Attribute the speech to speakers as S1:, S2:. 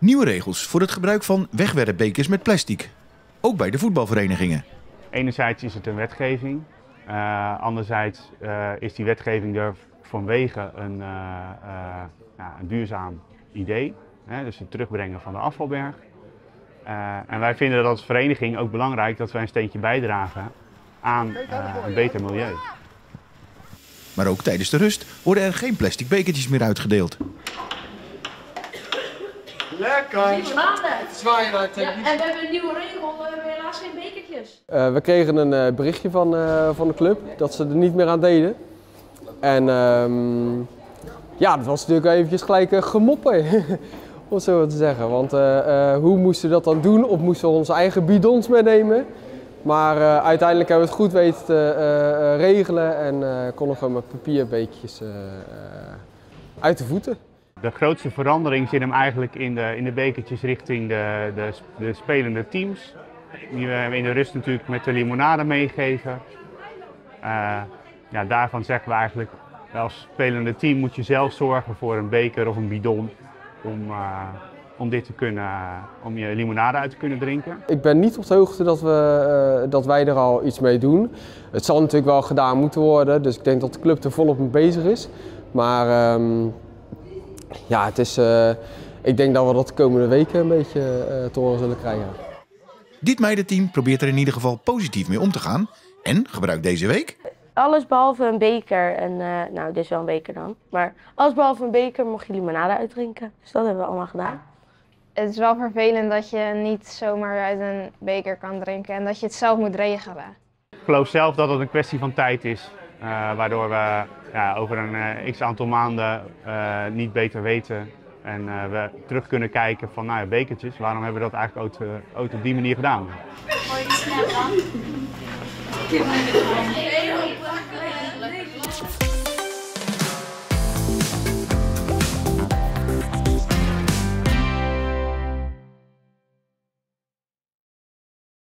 S1: Nieuwe regels voor het gebruik van wegwerpbekers met plastic. Ook bij de voetbalverenigingen.
S2: Enerzijds is het een wetgeving. Uh, anderzijds uh, is die wetgeving er vanwege een, uh, ja, een duurzaam idee. Hè, dus het terugbrengen van de afvalberg. en wij vinden dat als vereniging ook belangrijk dat wij een steentje bijdragen aan een beter milieu.
S1: Maar ook tijdens de rust worden er geen plastic bekertjes meer uitgedeeld.
S3: Lekker! Zwaaien uit ja, En we hebben een nieuwe regel, we hebben helaas geen bekertjes.
S4: Uh, we kregen een uh, berichtje van, uh, van de club dat ze er niet meer aan deden. En um, ja, dat was natuurlijk eventjes gelijk gemoppen, om het zo te zeggen. Want hoe moesten we dat dan doen? Of moesten we onze eigen bidons meenemen? Maar uiteindelijk hebben we het goed weten te regelen en konden gewoon met papierbeekjes uit de voeten.
S2: De grootste verandering zit hem eigenlijk in de, in de bekertjes richting de, de, de spelende teams. Die we in de rust natuurlijk met de limonade meegeven. Uh, ja, daarvan zeggen we eigenlijk, als spelende team moet je zelf zorgen voor een beker of een bidon. Om, uh, om dit te kunnen, om je limonade uit te kunnen drinken.
S4: Ik ben niet op de hoogte dat, we, dat wij er al iets mee doen. Het zal natuurlijk wel gedaan moeten worden, dus ik denk dat de club er volop mee bezig is. Maar um, ja, het is, uh, ik denk dat we dat de komende weken een beetje uh, te horen zullen krijgen.
S1: Dit meidenteam probeert er in ieder geval positief mee om te gaan en gebruikt deze week
S5: alles behalve een beker. En, uh, nou, dit is wel een beker dan. Maar alles behalve een beker mocht je limonade uitdrinken. Dus dat hebben we allemaal gedaan.
S6: Het is wel vervelend dat je niet zomaar uit een beker kan drinken en dat je het zelf moet regelen.
S2: Ik geloof zelf dat het een kwestie van tijd is. Uh, waardoor we ja, over een uh, x aantal maanden uh, niet beter weten. En we terug kunnen kijken van nou ja, bekertjes, waarom hebben we dat eigenlijk ooit, ooit op die manier gedaan?